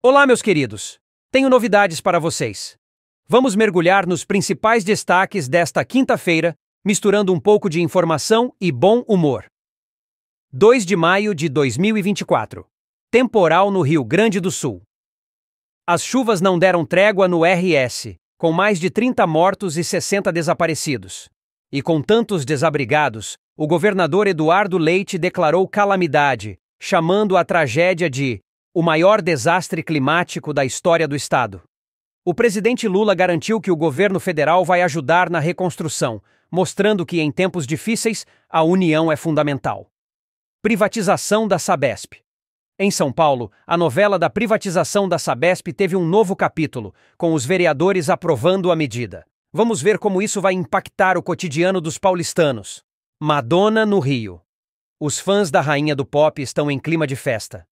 Olá, meus queridos! Tenho novidades para vocês. Vamos mergulhar nos principais destaques desta quinta-feira, misturando um pouco de informação e bom humor. 2 de maio de 2024 Temporal no Rio Grande do Sul. As chuvas não deram trégua no RS, com mais de 30 mortos e 60 desaparecidos. E com tantos desabrigados, o governador Eduardo Leite declarou calamidade, chamando a tragédia de o maior desastre climático da história do Estado. O presidente Lula garantiu que o governo federal vai ajudar na reconstrução, mostrando que em tempos difíceis a união é fundamental. Privatização da Sabesp. Em São Paulo, a novela da privatização da Sabesp teve um novo capítulo, com os vereadores aprovando a medida. Vamos ver como isso vai impactar o cotidiano dos paulistanos. Madonna no Rio. Os fãs da rainha do pop estão em clima de festa.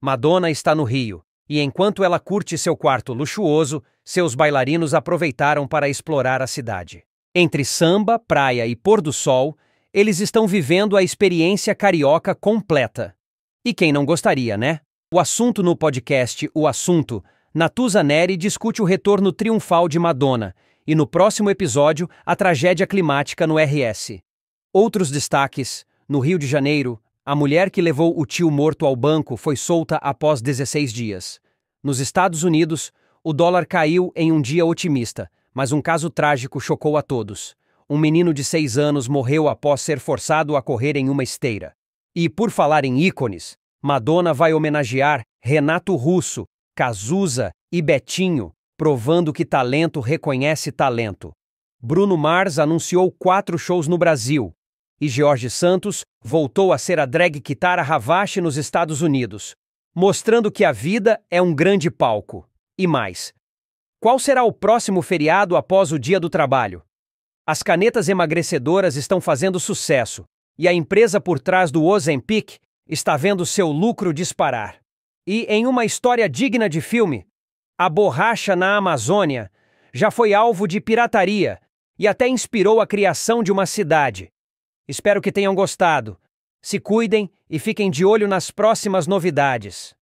Madonna está no Rio, e enquanto ela curte seu quarto luxuoso, seus bailarinos aproveitaram para explorar a cidade. Entre samba, praia e pôr do sol, eles estão vivendo a experiência carioca completa. E quem não gostaria, né? O assunto no podcast O Assunto, Natuza Neri discute o retorno triunfal de Madonna e no próximo episódio a tragédia climática no RS. Outros destaques: no Rio de Janeiro, a mulher que levou o tio morto ao banco foi solta após 16 dias. Nos Estados Unidos, o dólar caiu em um dia otimista, mas um caso trágico chocou a todos. Um menino de 6 anos morreu após ser forçado a correr em uma esteira. E, por falar em ícones, Madonna vai homenagear Renato Russo, Cazuza e Betinho, provando que talento reconhece talento. Bruno Mars anunciou quatro shows no Brasil, e George Santos voltou a ser a drag Kitara Havashi nos Estados Unidos, mostrando que a vida é um grande palco. E mais. Qual será o próximo feriado após o Dia do Trabalho? As canetas emagrecedoras estão fazendo sucesso, e a empresa por trás do Ozempic está vendo seu lucro disparar. E em uma história digna de filme, a borracha na Amazônia já foi alvo de pirataria e até inspirou a criação de uma cidade. Espero que tenham gostado. Se cuidem e fiquem de olho nas próximas novidades.